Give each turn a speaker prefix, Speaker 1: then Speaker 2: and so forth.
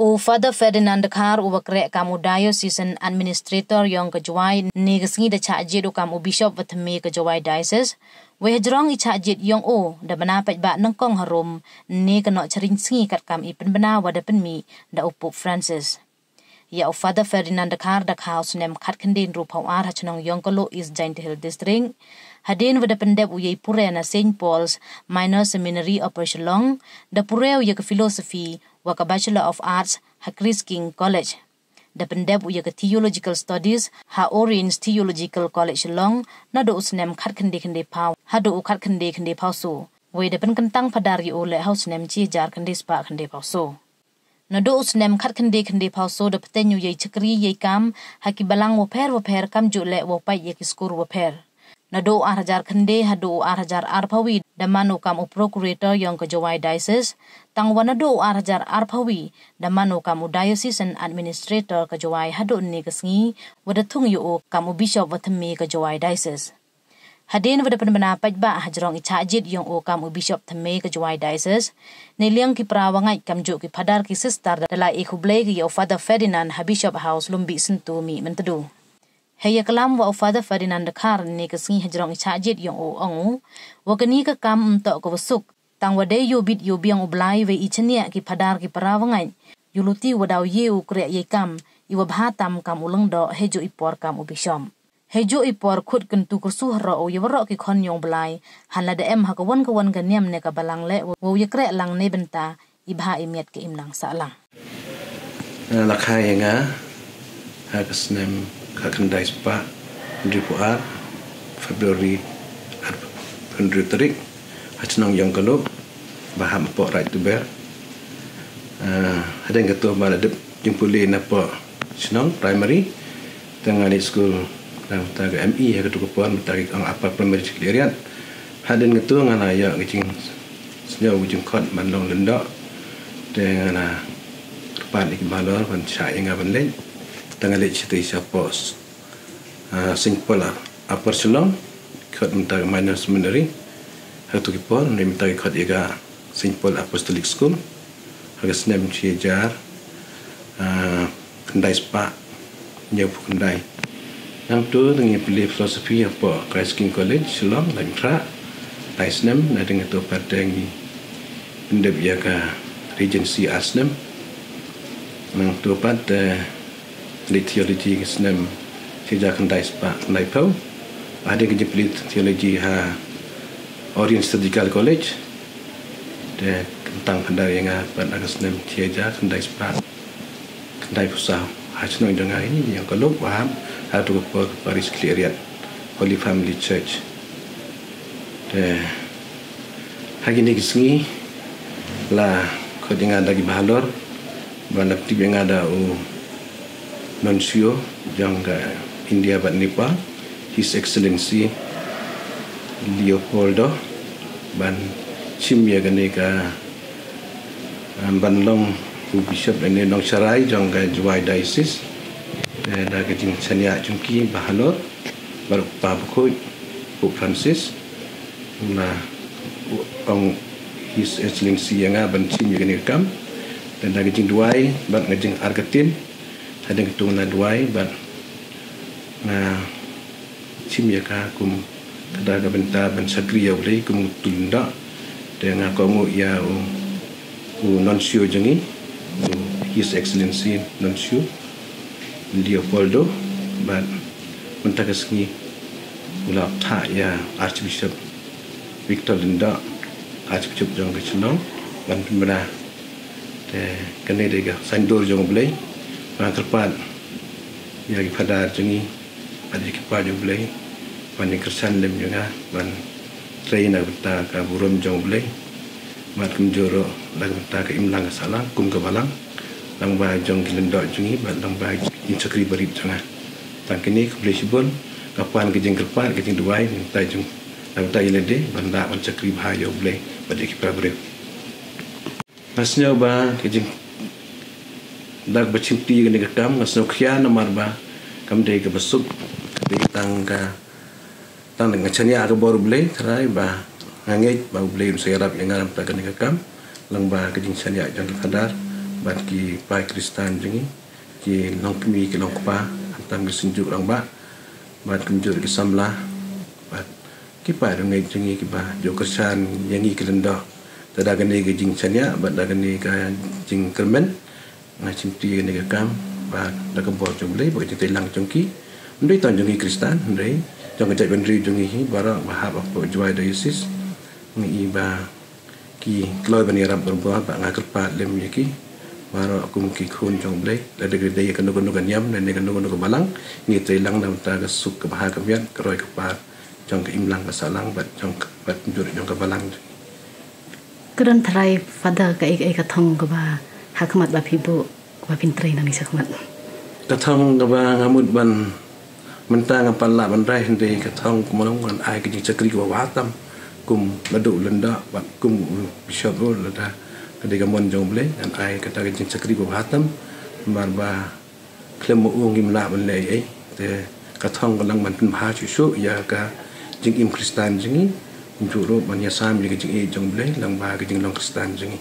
Speaker 1: U Father Ferdinand Kar u bakrek kamu diocesan administrator yang kejuai kesengi da cakjit u kamu bishop vatami kejuai diocese. Weh jerong i cakjit yang o da benapet ba nengkong harum ni kena sengi kat kam i penbena wada penmi da upuk Francis. Ya u Father Ferdinand Kar da house nem kat kendin rupau ar hachanong yang kelo is Giant Hill District. Hadin wada pendep uyai pure na St. Paul's Minor Seminary of Pershilong da pure uyai ke filosofi waka Bachelor of Arts ha Chris King College. Da pendep uya ke Theological Studies ha Orange Theological College long na do usnem khat khande khande pau ha do khat khande khande pau so. Wei da pen kentang padar yi ole house nem chi jar khande spa khande pau so. Na do usnem khat khande khande pau so da ptenyu ye chakri ye kam ha ki balang wo per wo per kam ju le wo pai ye ki skur wo per na do ar hajar khande ha do ar hajar ar phawi. Da kam procurator yang jawai diocese. Tang wana do ar hajar ar phawi. Da kam diocesan administrator ke jawai ha do ni ke sngi wada thung yu kam bishop wathme ke jawai diocese. Hadin wada penbena pajba hajrong icha jit o kam bishop thame ke jawai diocese. Ne liang ki prawangai kam jo ki phadar ki sister e khuble ki yo father Ferdinand ha bishop house lumbi sentu mi mentedu Hei kelam wa Father Ferdinand Kar ni ke singi hajrong ichajit yang o angu. Wa ke kam untuk ko besuk tang wa de yo bit yo biang ublai we ichnia ki padar ki parawangai. Yuluti wa daw ye u kre ye kam. I wa kam ulung do hejo ipor kam ubishom hejo ipor khut kan tu kursu ro o ye ki khon yong blai. Han la de em ha ka won ka won ka niam ne ka balang le wo ye kre lang ne benta i bha ke imlang sa lang.
Speaker 2: La khai nga. Ha ka snem kakandai spa di puar Februari pendri terik hacnong yang baham right to bear. Uh, ada yang ketua mana dep jimpuli napa senong primary tengah di school dan taga ME ya ketua kepuan mentari ang apa primary sekalian ada yang ketua ngana ya kecing senyau ujung kot mandong lendak dengan kepan ikibalor pan syai ngaban lain tengah lek cerita siapa uh, sing pola upper selong kot minta minor seminary hatu kipol ni minta kot ega sing pol apostolic school harga senem ciajar uh, kendai spa nyau kendai. Yang tu dengan pilih filosofi apa? Christ King College selong dan tra Dai senem na dengan tu pada ni. Benda biaka Regency Asnem nang tu pada di teologi senam sejak kendai sepak kendai pau. Ada kerja pelit teologi ha Orient Surgical College. Dan tentang kendai yang apa nak senam sejak kendai sepak kendai pusat hajno dengan ini yang kalau paham ha tu ke Paris Cleariat Holy Family Church. Dan hari ini kesengi lah kau dengar lagi bahalor. Banyak tiba yang ada oh nuncio yang India dan Nepal His Excellency Leopoldo ban chim ya gane ka ban long bu bishop ne nong charai jong ga juai diocese da ga jing chania chungki bahalor bar pa bu francis na ong his excellency yang ban chim ya gane kam dan da ga jing duai ban ga jing argatin ada ketua na duai but na chim ya ka kum kada ga benta ban sakri ya ulai kum tunda. Dengan kamu ya u u nuncio jengi. His excellency nuncio Leopoldo but mentah kesengi ulah ta ya archbishop Victor Linda archbishop jong ke chenong ban pembina te kene de ga sandor jong Orang terpat Yang lagi pada jengi Pada kipas juga boleh. Pani kersan lem juga Ban train nak benta ke burum jong boleh. Mat kum joro Lagi benta ke imlang ke salah Kum ke balang. Lang bah jong ki lendok jengi Ban lang bah insakri berib jangan Tan kini ke boleh sibun Kapan ke jeng kerpat Ke jeng duai Minta jeng. Lang benta ilade Ban tak insakri bahaya boleh. Pada kipas berib Masnya bah Ke jeng dak bachimti gani ka kam ngasno khya na marba kam de ka basuk be tang ka tang nga chanya ka bor ble trai ba ngange ba ble sa yarap yang ngaram ta gani ka kam lang ba ka jing chanya jang ka dar bat ki pai kristan jingi ki long kmi ki long pa antam ki sinjuk rang ba bat kumjur ki samla bat ki pai rang ngai jingi ki ba jo kristan yangi ki lendo tada gani ki jing chanya bat da gani ka jing kermen ngai chimti ni ka kam bat da ka bo jong le bo te lang jong ki. Ndai tan jingi kristan ndai ka jai ben ri jingi hi bara ba ha ba bo jwai diocese ngi ba ki kloi bani rab berbuat ba ngakal pat lem yaki maro aku mungkin kun jong blai la de gede ya kanu kanu kanyam dan ne kanu kanu balang ngi te lang na ta ga suk ka bian kroi ka jong ka imlang ka salang bat jong ka jur jong ka balang
Speaker 3: keran trai fada ka ik ik thong ka ba hakmat ba phibu ba pin trai na ni sakmat
Speaker 2: ka thong ka ba ngamut ban mentang apa la ban rai hende ka thong kumang kan ai ka jing chakri ka wa tam. Kum ladu lenda bat kum bishop ro lada kadi gamon jong ble an ai kata ke jing sakri ko hatam bar ba klem mo ung im la ban le ai te ka thong ko lang man pin bha chu su ya ka jing im kristan jingi. Ju ro ban ya sam ji jing e jong ble lang ba ke jing long kristan jingi